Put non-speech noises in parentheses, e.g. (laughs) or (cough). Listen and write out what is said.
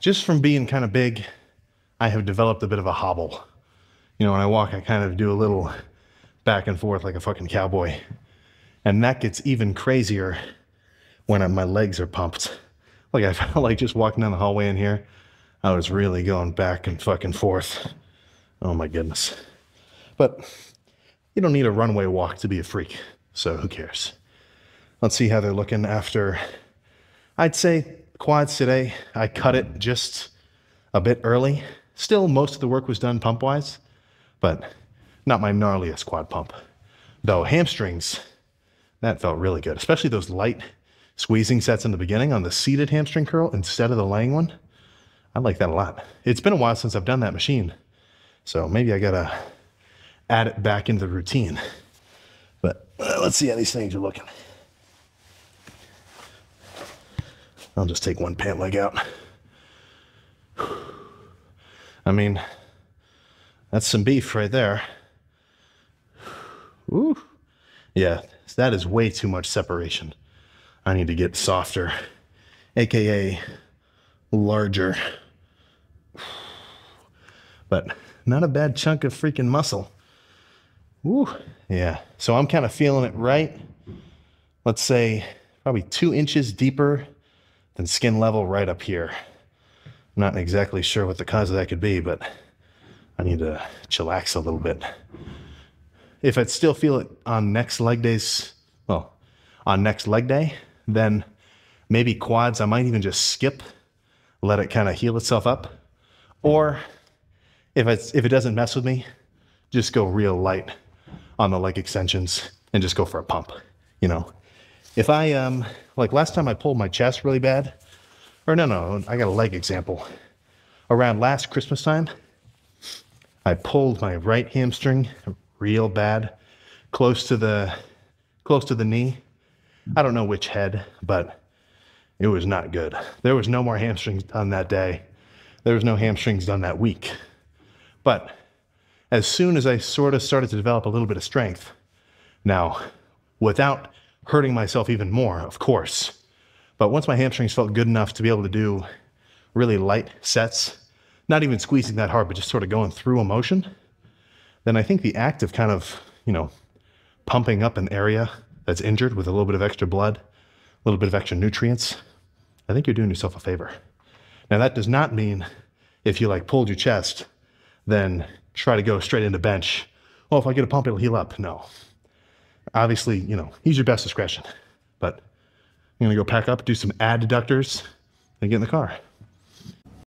just from being kind of big, I have developed a bit of a hobble. You know, when I walk, I kind of do a little back and forth like a fucking cowboy. And that gets even crazier when my legs are pumped. Like I (laughs) felt like just walking down the hallway in here, I was really going back and fucking forth. Oh my goodness. But you don't need a runway walk to be a freak, so who cares? Let's see how they're looking after. I'd say quads today, I cut it just a bit early. Still, most of the work was done pump wise, but not my gnarliest quad pump. Though hamstrings, that felt really good, especially those light squeezing sets in the beginning on the seated hamstring curl instead of the laying one. I like that a lot. It's been a while since I've done that machine. So maybe I gotta add it back into the routine. But uh, let's see how these things are looking. I'll just take one pant leg out. I mean, that's some beef right there. Ooh. Yeah, that is way too much separation. I need to get softer, aka larger. But not a bad chunk of freaking muscle. Ooh, yeah. So I'm kind of feeling it right. Let's say probably two inches deeper than skin level right up here. I'm not exactly sure what the cause of that could be, but I need to chillax a little bit. If I still feel it on next leg days, well, on next leg day, then maybe quads, I might even just skip, let it kind of heal itself up. Or if, it's, if it doesn't mess with me, just go real light on the leg extensions and just go for a pump, you know. If I, um, like last time I pulled my chest really bad, or no, no, I got a leg example. Around last Christmas time, I pulled my right hamstring real bad, close to the, close to the knee. I don't know which head, but it was not good. There was no more hamstrings done that day. There was no hamstrings done that week. But as soon as I sort of started to develop a little bit of strength, now without hurting myself even more, of course, but once my hamstrings felt good enough to be able to do really light sets, not even squeezing that hard, but just sort of going through a motion, then I think the act of kind of, you know, pumping up an area that's injured with a little bit of extra blood, a little bit of extra nutrients, I think you're doing yourself a favor. Now, that does not mean if you like pulled your chest, then try to go straight into bench. Well, if I get a pump, it'll heal up. No. Obviously, you know, use your best discretion. But I'm going to go pack up, do some adductors, and get in the car.